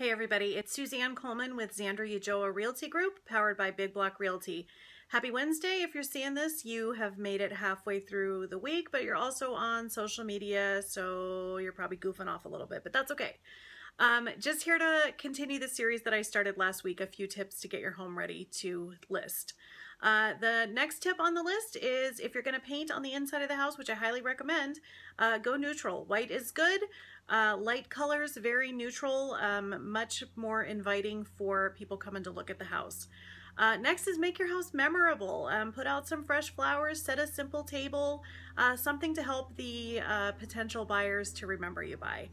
Hey everybody, it's Suzanne Coleman with Zandra Yajoa Realty Group, powered by Big Block Realty. Happy Wednesday. If you're seeing this, you have made it halfway through the week, but you're also on social media, so you're probably goofing off a little bit, but that's okay. Um, just here to continue the series that I started last week, a few tips to get your home ready to list. Uh, the next tip on the list is if you're going to paint on the inside of the house, which I highly recommend, uh, go neutral. White is good. Uh, light colors, very neutral, um, much more inviting for people coming to look at the house. Uh, next is make your house memorable. Um, put out some fresh flowers, set a simple table, uh, something to help the uh, potential buyers to remember you by.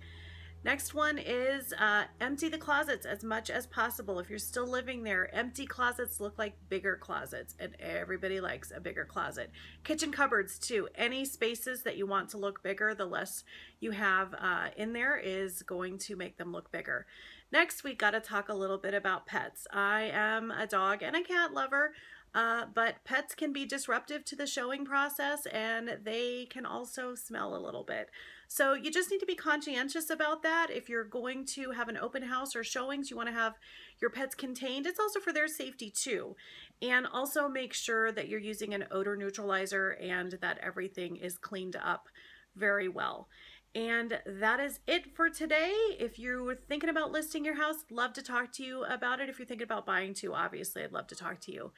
Next one is uh, empty the closets as much as possible. If you're still living there, empty closets look like bigger closets and everybody likes a bigger closet. Kitchen cupboards too. Any spaces that you want to look bigger, the less you have uh, in there is going to make them look bigger. Next, we got to talk a little bit about pets. I am a dog and a cat lover. Uh, but pets can be disruptive to the showing process and they can also smell a little bit. So you just need to be conscientious about that. If you're going to have an open house or showings, you want to have your pets contained. It's also for their safety too. And also make sure that you're using an odor neutralizer and that everything is cleaned up very well. And that is it for today. If you're thinking about listing your house, love to talk to you about it. If you're thinking about buying too, obviously, I'd love to talk to you.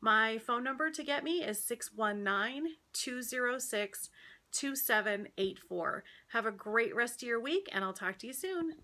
My phone number to get me is 619 206 2784. Have a great rest of your week, and I'll talk to you soon.